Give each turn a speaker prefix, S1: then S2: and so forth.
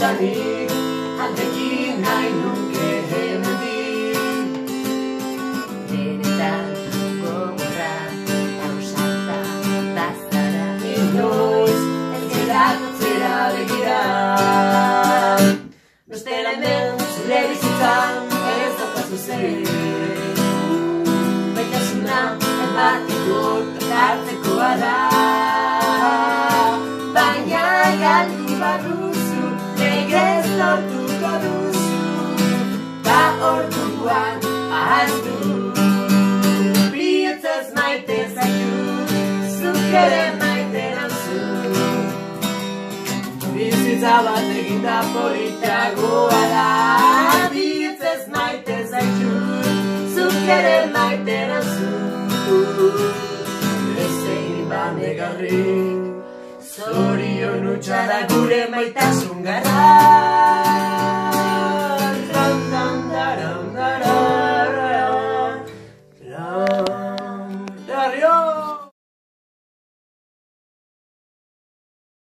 S1: Zertanik aldekin nahi nuke hemendik Benetan gogorra, gauzata, bazara Inoiz, ez geratu zera ez daukazu zer Baitasuna, enbat ditut hartzekoa da ahaztu. Bietzez maite zaitu Zuk ere Bizitza bat eginda politagoa da. Bietzez maite zaitu Zuk ere maite nauzu Ez egin banegarrik Zorion utxara gure maitasun gara